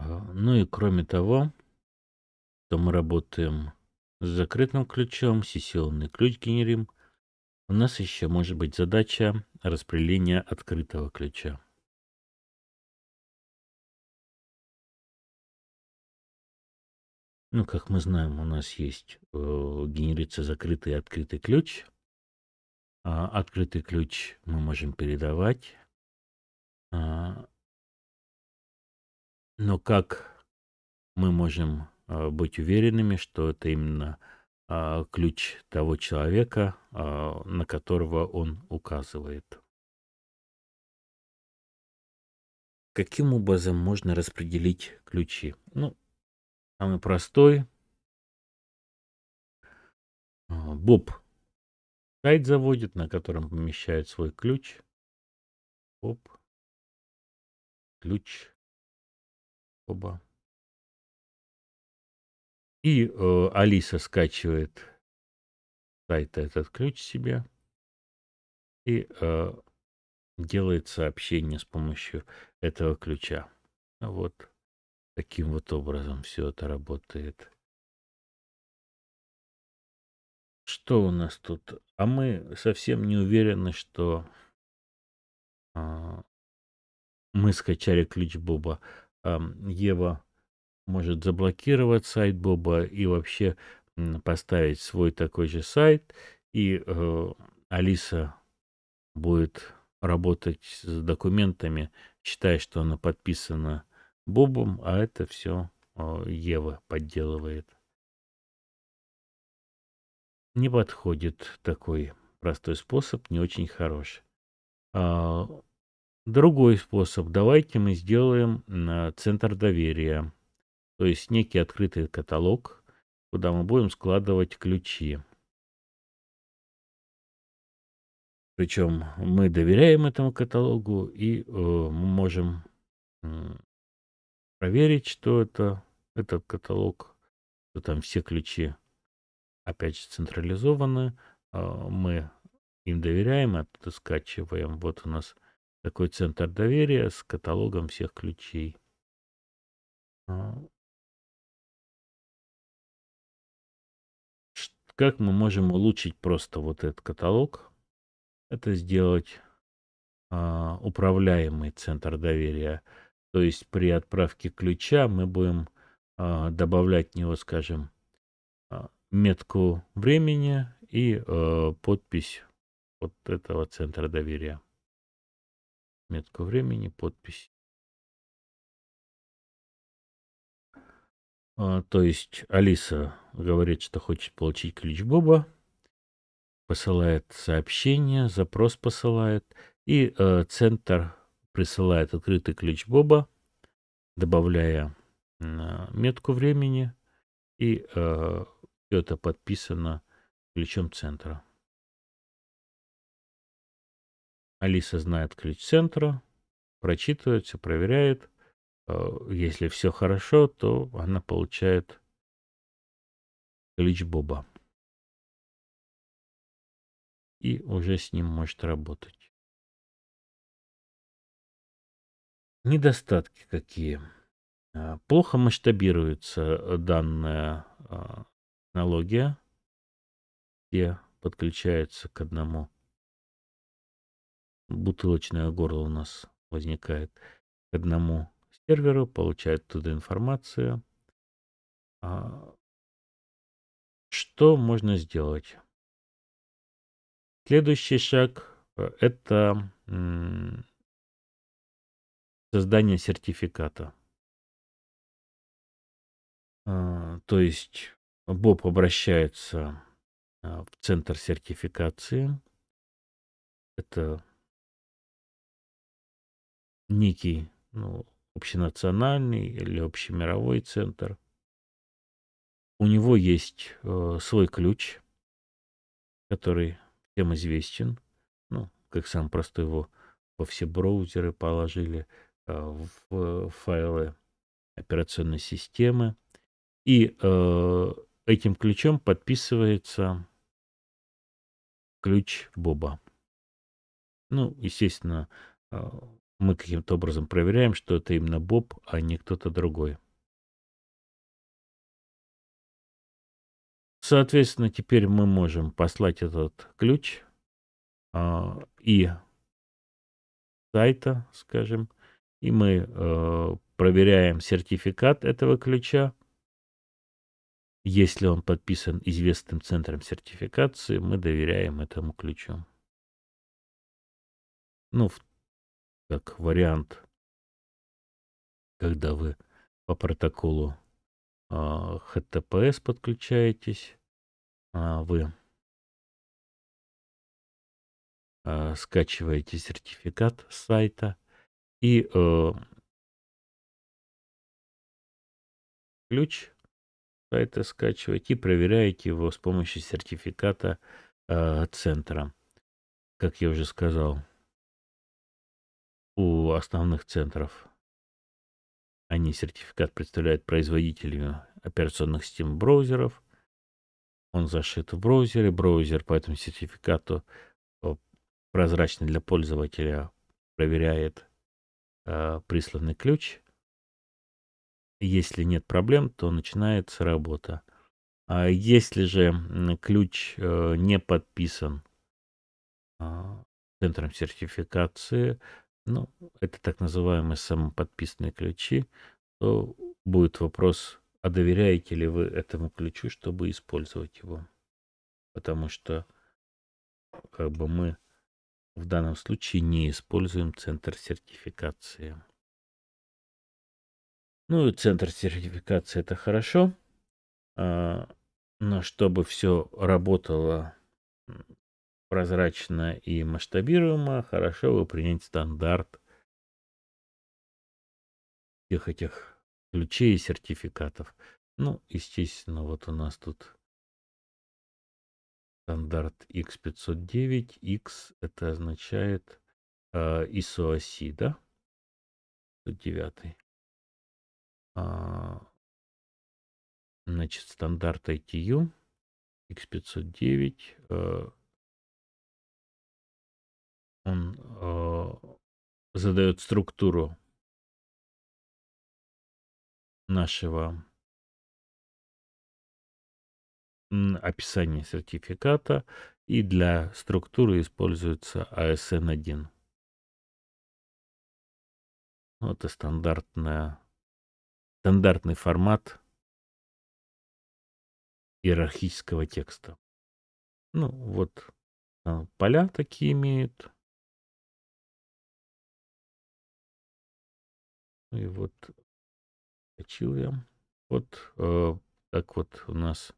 А, ну и кроме того, то мы работаем с закрытым ключом, сессионный ключ генерим. У нас еще может быть задача распределения открытого ключа. Ну, как мы знаем, у нас есть э, генерится закрытый и открытый ключ. А, открытый ключ мы можем передавать. А, но как мы можем а, быть уверенными, что это именно а, ключ того человека, а, на которого он указывает? Каким образом можно распределить ключи? Ну, Самый простой. А, Боб сайт заводит, на котором помещает свой ключ. Боб. Ключ. Оба. И э, Алиса скачивает сайта этот ключ себе и э, делает сообщение с помощью этого ключа. Вот. Таким вот образом все это работает. Что у нас тут? А мы совсем не уверены, что а, мы скачали ключ Боба. А, Ева может заблокировать сайт Боба и вообще поставить свой такой же сайт. И э, Алиса будет работать с документами, считая, что она подписана Бобом, а это все Ева подделывает. Не подходит такой простой способ, не очень хорош. А, другой способ. Давайте мы сделаем центр доверия. То есть некий открытый каталог, куда мы будем складывать ключи. Причем мы доверяем этому каталогу и э, можем проверить, что это этот каталог, что там все ключи, опять же, централизованы. А, мы им доверяем, оттуда скачиваем. Вот у нас такой центр доверия с каталогом всех ключей. А. Как мы можем улучшить просто вот этот каталог? Это сделать а, управляемый центр доверия. То есть при отправке ключа мы будем а, добавлять в него, скажем, а, метку времени и а, подпись вот этого центра доверия. Метку времени, подпись. А, то есть Алиса говорит, что хочет получить ключ Боба, посылает сообщение, запрос посылает, и э, центр присылает открытый ключ Боба, добавляя метку времени, и э, это подписано ключом центра. Алиса знает ключ центра, прочитывает, все проверяет. Э, если все хорошо, то она получает ключ Боба. И уже с ним может работать. Недостатки какие? А, плохо масштабируется данная а, технология, где подключается к одному. Бутылочное горло у нас возникает к одному серверу, получает туда информацию. А, что можно сделать? Следующий шаг э, – это создание сертификата. А, то есть Боб обращается а, в центр сертификации. Это некий ну, общенациональный или общемировой центр. У него есть э, свой ключ, который всем известен. Ну, как сам просто его во все браузеры положили. Э, в файлы операционной системы. И э, этим ключом подписывается ключ Боба. Ну, естественно, э, мы каким-то образом проверяем, что это именно Боб, а не кто-то другой. Соответственно, теперь мы можем послать этот ключ э, и сайта, скажем, и мы э, проверяем сертификат этого ключа. Если он подписан известным центром сертификации, мы доверяем этому ключу. Ну, как вариант, когда вы по протоколу э, HTTPS подключаетесь, э, вы э, скачиваете сертификат с сайта и э, ключ сайта скачиваете и проверяете его с помощью сертификата э, центра. Как я уже сказал, у основных центров они сертификат представляют производителями операционных систем браузеров. Он зашит в браузере. Браузер по этому сертификату э, прозрачный для пользователя проверяет э, присланный ключ. Если нет проблем, то начинается работа. А если же ключ э, не подписан э, центром сертификации, ну, это так называемые самоподписанные ключи, то будет вопрос, а доверяете ли вы этому ключу, чтобы использовать его. Потому что как бы мы в данном случае не используем центр сертификации. Ну и центр сертификации это хорошо, а, но чтобы все работало прозрачно и масштабируемо, хорошо бы принять стандарт всех этих ключей и сертификатов. Ну, естественно, вот у нас тут стандарт X509. X это означает э, ISO оси, да? 9. А, значит, стандарт ITU X509. Э, он э, задает структуру нашего описания сертификата, и для структуры используется ASN1. Вот это стандартная, стандартный формат иерархического текста. Ну, вот а, поля такие имеют. И вот скачил я. Вот э, так вот у нас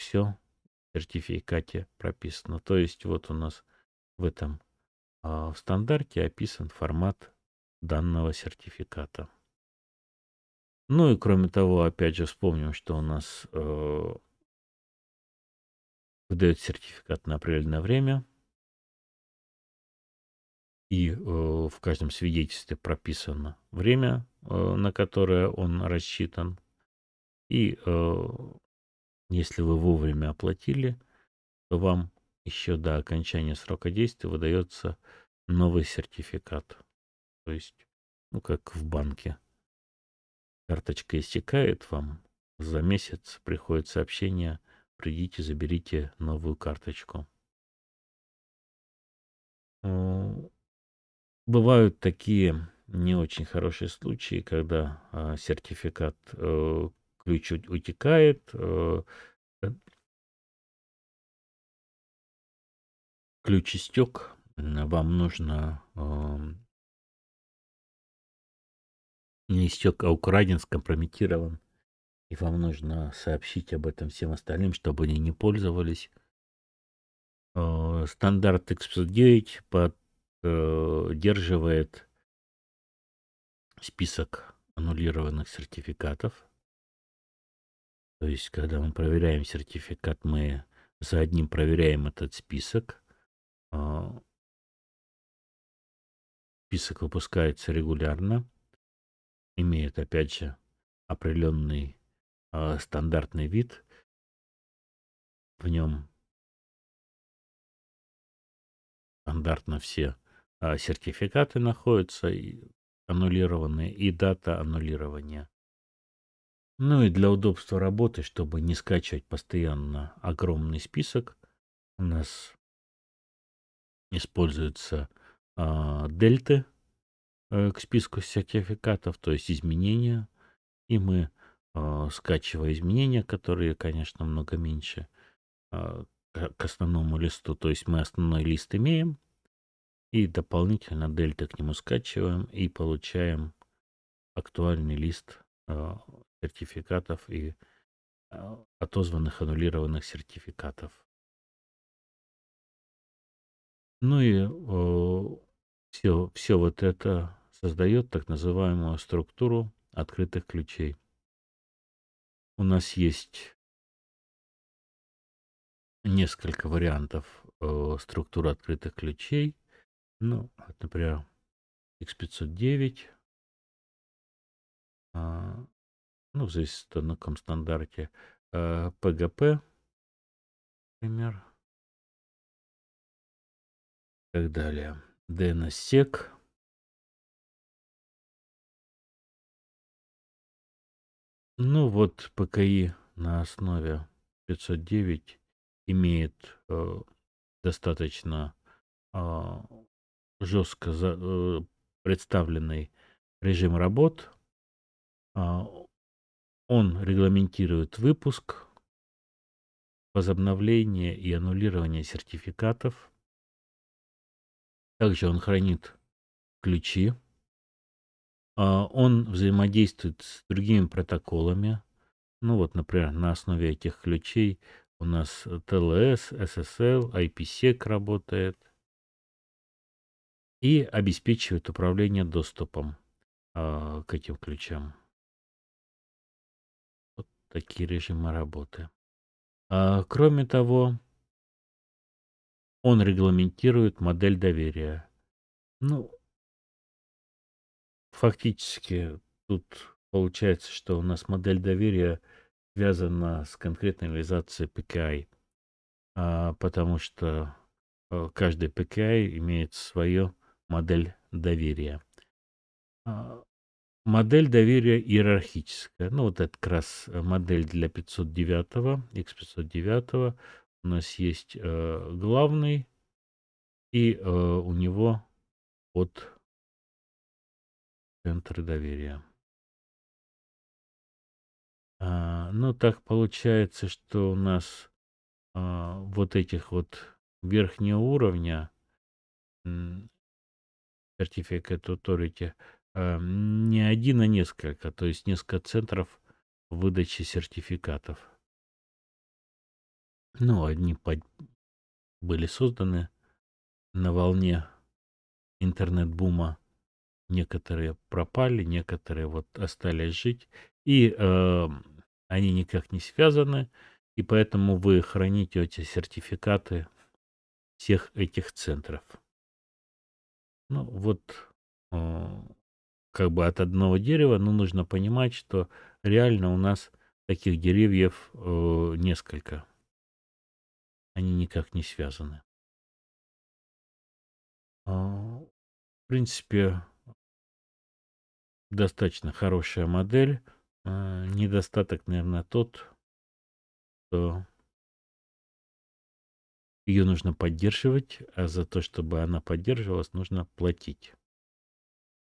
все в сертификате прописано. То есть вот у нас в этом э, в стандарте описан формат данного сертификата. Ну и кроме того, опять же вспомним, что у нас э, выдает сертификат на определенное время и э, в каждом свидетельстве прописано время, э, на которое он рассчитан. И э, если вы вовремя оплатили, то вам еще до окончания срока действия выдается новый сертификат. То есть, ну как в банке. Карточка истекает вам, за месяц приходит сообщение, придите, заберите новую карточку. Бывают такие не очень хорошие случаи, когда а, сертификат, э, ключ утекает, э, э ключ истек, вам нужно э, не истек, а украден, скомпрометирован, и вам нужно сообщить об этом всем остальным, чтобы они не пользовались. Э, стандарт X509 под поддерживает список аннулированных сертификатов. То есть, когда мы проверяем сертификат, мы за одним проверяем этот список. А, список выпускается регулярно, имеет, опять же, определенный э, стандартный вид. В нем стандартно все э, сертификаты находятся, аннулированные, и дата аннулирования. Ну и для удобства работы, чтобы не скачивать постоянно огромный список, у нас используются э, дельты э, к списку сертификатов, то есть изменения. И мы, э, скачивая изменения, которые, конечно, много меньше э, к основному листу, то есть мы основной лист имеем, и дополнительно дельты к нему скачиваем и получаем актуальный лист сертификатов и э, отозванных аннулированных сертификатов. Ну и все, все вот это создает так называемую структуру открытых ключей. У нас есть несколько вариантов э, структуры открытых ключей. Ну, вот, например, X509. А, ну, здесь на каком стандарте. Э, PGP, например так далее. DNSSEC. Ну вот ПКИ на основе 509 имеет э, достаточно э, жестко за, э, представленный режим работ. Э, он регламентирует выпуск, возобновление и аннулирование сертификатов, также он хранит ключи. А, он взаимодействует с другими протоколами. Ну вот, например, на основе этих ключей у нас TLS, SSL, IPsec работает. И обеспечивает управление доступом э, к этим ключам. Такие режимы работы. А, кроме того, он регламентирует модель доверия. Ну, фактически тут получается, что у нас модель доверия связана с конкретной реализацией PKI, а, потому что э, каждый PKI имеет свою модель доверия. А, модель доверия иерархическая. Ну, вот это как раз модель для 509, X509. У нас есть э, главный, и э, у него от центры доверия. А, ну, так получается, что у нас а, вот этих вот верхнего уровня Certificate Authority не один, а несколько, то есть несколько центров выдачи сертификатов. Ну, одни под... были созданы на волне интернет-бума. Некоторые пропали, некоторые вот остались жить. И э, они никак не связаны. И поэтому вы храните эти сертификаты всех этих центров. Ну, вот э, как бы от одного дерева, но нужно понимать, что реально у нас таких деревьев э, несколько. Они никак не связаны. А, в принципе, достаточно хорошая модель. А, недостаток, наверное, тот, что ее нужно поддерживать, а за то, чтобы она поддерживалась, нужно платить.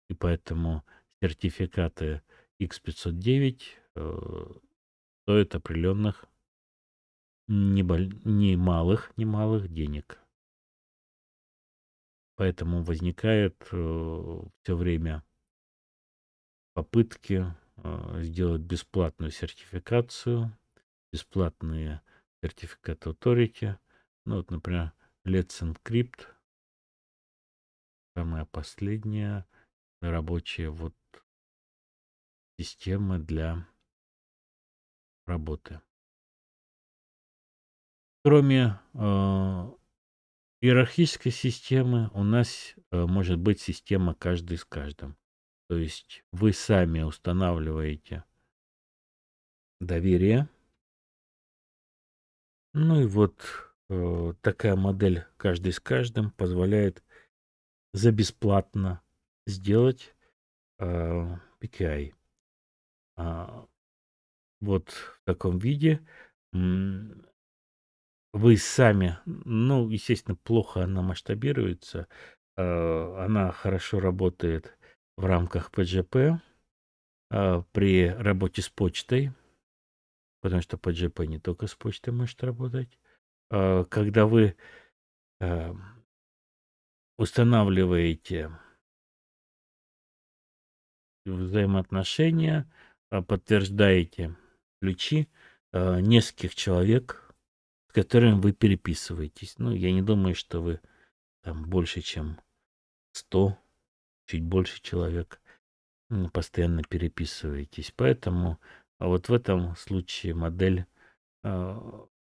И поэтому сертификаты X509 э, стоят определенных немалых, немалых денег. Поэтому возникает э, все время попытки э, сделать бесплатную сертификацию, бесплатные сертификаты Authority. Ну вот, например, Let's Encrypt, самая последняя рабочая вот система для работы. Кроме э, иерархической системы, у нас э, может быть система каждый с каждым. То есть вы сами устанавливаете доверия. Ну и вот э, такая модель каждый с каждым позволяет за бесплатно сделать э, PKI. А, вот в таком виде. Вы сами, ну, естественно, плохо она масштабируется. Э, она хорошо работает в рамках PGP э, при работе с почтой, потому что PGP не только с почтой может работать. Когда вы устанавливаете взаимоотношения, подтверждаете ключи нескольких человек, которым вы переписываетесь. Ну, я не думаю, что вы там больше, чем 100, чуть больше человек постоянно переписываетесь. Поэтому а вот в этом случае модель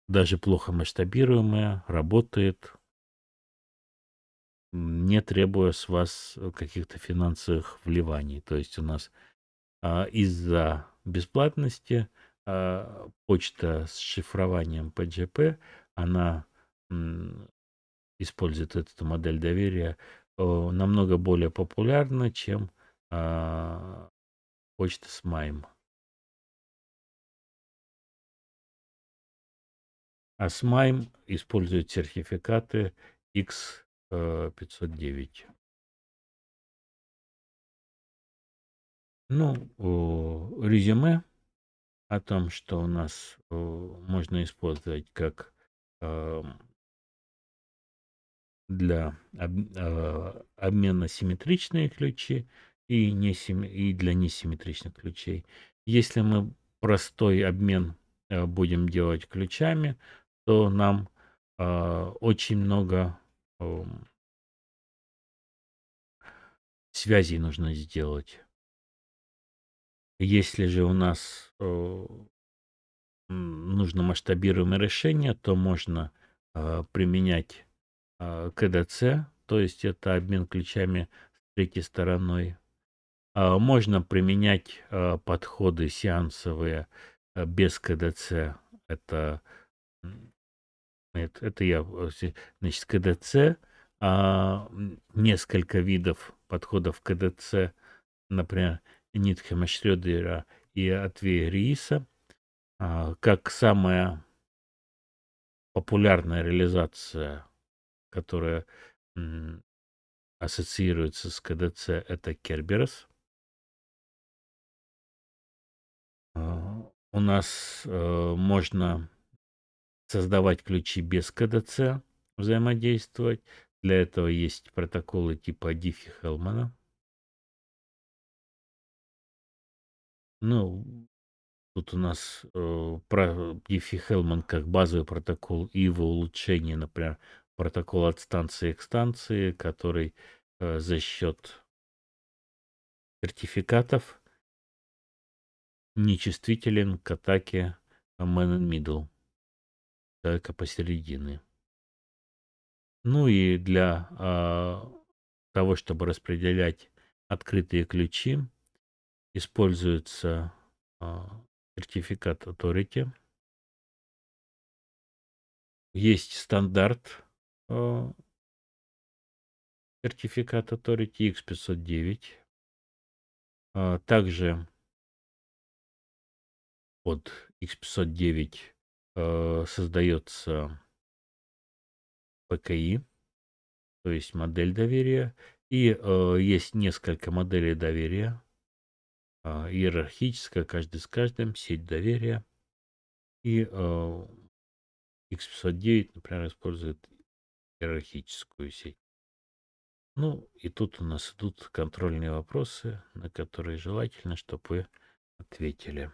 даже плохо масштабируемая, работает, не требуя с вас э, каких-то финансовых вливаний. То есть у нас а, из-за бесплатности а, почта с шифрованием PGP, она м, использует эту модель доверия о, намного более популярна, чем а, почта с Маем. А с Маем используют сертификаты X Э, 509. Ну, резюме о том, что у нас можно использовать как эм, для э, обмена симметричные ключи и, несим... и для несимметричных ключей. Если мы простой обмен э, будем делать ключами, то нам очень много эм, связей нужно сделать. Если же у нас э, нужно масштабируемое решение, то можно э, применять э, КДЦ, то есть это обмен ключами с третьей стороной. Э, можно применять подходы сеансовые без КДЦ. Это, это, это я, значит, КДЦ, э, несколько видов подходов КДЦ, например, Нитхема Шрёдера и Атвея Рииса, а, как самая популярная реализация, которая ассоциируется с КДЦ, это Керберас. А, у нас э, можно создавать ключи без КДЦ, взаимодействовать. Для этого есть протоколы типа Диффи-Хелмана. Ну, тут у нас э, про Diffie-Hellman как базовый протокол и его улучшение, например, протокол от станции к станции, который э, за счет сертификатов нечувствителен к атаке man in middle, только посередине. Ну и для э, того, чтобы распределять открытые ключи, используется а, сертификат Authority. Есть стандарт а, сертификат Authority X509. А, также под X509 создается ПКИ, то есть модель доверия. И есть несколько моделей доверия а, иерархическая, каждый с каждым, сеть доверия. И э, X509, например, использует иерархическую сеть. Ну, и тут у нас идут контрольные вопросы, на которые желательно, чтобы вы ответили.